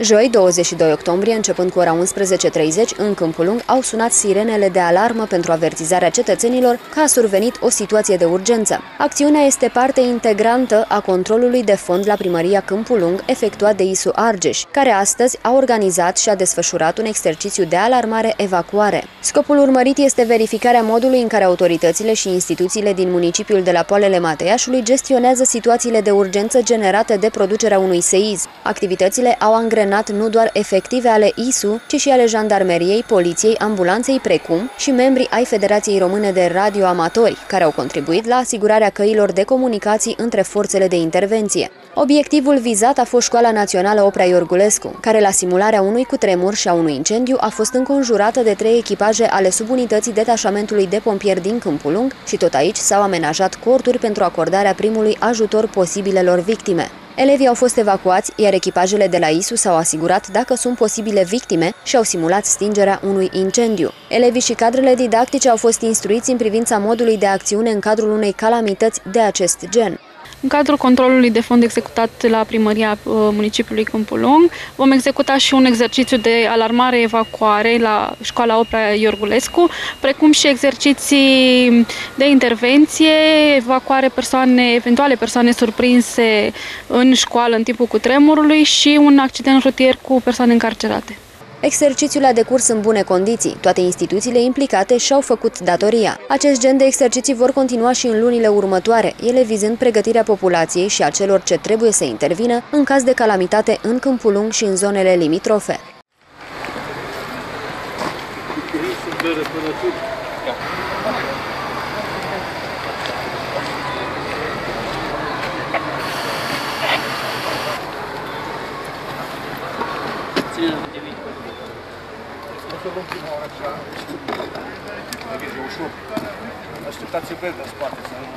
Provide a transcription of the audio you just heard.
Joi, 22 octombrie, începând cu ora 11.30, în Câmpul Lung au sunat sirenele de alarmă pentru avertizarea cetățenilor că a survenit o situație de urgență. Acțiunea este parte integrantă a controlului de fond la primăria Câmpul Lung efectuat de ISU Argeș, care astăzi a organizat și a desfășurat un exercițiu de alarmare-evacuare. Scopul urmărit este verificarea modului în care autoritățile și instituțiile din municipiul de la Poalele Mateiașului gestionează situațiile de urgență generate de producerea unui seism. Activitățile au angrenat nu doar efective ale ISU, ci și ale jandarmeriei, poliției, ambulanței, precum și membrii ai Federației Române de Radioamatori, care au contribuit la asigurarea căilor de comunicații între forțele de intervenție. Obiectivul vizat a fost Școala Națională Oprea Iorgulescu, care la simularea unui cutremur și a unui incendiu a fost înconjurată de trei echipaje ale subunității detașamentului de pompieri din Câmpul Lung și tot aici s-au amenajat corturi pentru acordarea primului ajutor posibilelor victime. Elevii au fost evacuați, iar echipajele de la ISU s-au asigurat dacă sunt posibile victime și au simulat stingerea unui incendiu. Elevii și cadrele didactice au fost instruiți în privința modului de acțiune în cadrul unei calamități de acest gen. În cadrul controlului de fond executat la primăria uh, municipiului Câmpulung, vom executa și un exercițiu de alarmare-evacuare la școala Opera Iorgulescu, precum și exerciții de intervenție, evacuare persoane, eventuale persoane surprinse în școală în timpul cutremurului și un accident rutier cu persoane încarcerate. Exercițiul a decurs în bune condiții. Toate instituțiile implicate și-au făcut datoria. Acest gen de exerciții vor continua și în lunile următoare, ele vizând pregătirea populației și a celor ce trebuie să intervină în caz de calamitate în Câmpul Lung și în zonele limitrofe. Să luăm prima oară așa. Vedeți, e ușor. Așteptați să verde în spate, să nu...